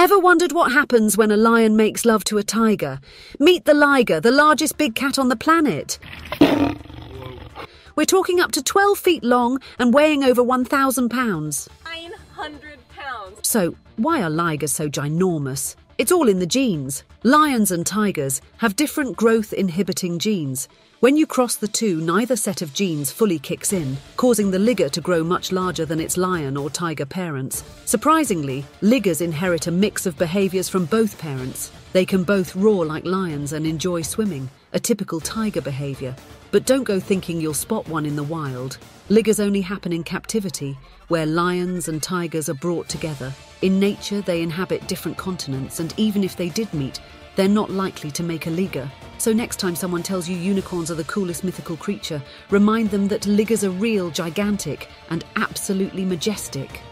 Ever wondered what happens when a lion makes love to a tiger? Meet the liger, the largest big cat on the planet. We're talking up to 12 feet long and weighing over 1,000 pounds. 900 pounds. So, why are ligers so ginormous? It's all in the genes. Lions and tigers have different growth inhibiting genes. When you cross the two, neither set of genes fully kicks in, causing the liger to grow much larger than its lion or tiger parents. Surprisingly, ligers inherit a mix of behaviours from both parents. They can both roar like lions and enjoy swimming, a typical tiger behaviour. But don't go thinking you'll spot one in the wild. Ligers only happen in captivity, where lions and tigers are brought together. In nature, they inhabit different continents, and even if they did meet, they're not likely to make a liger. So next time someone tells you unicorns are the coolest mythical creature, remind them that ligers are real, gigantic, and absolutely majestic.